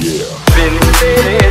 Yeah.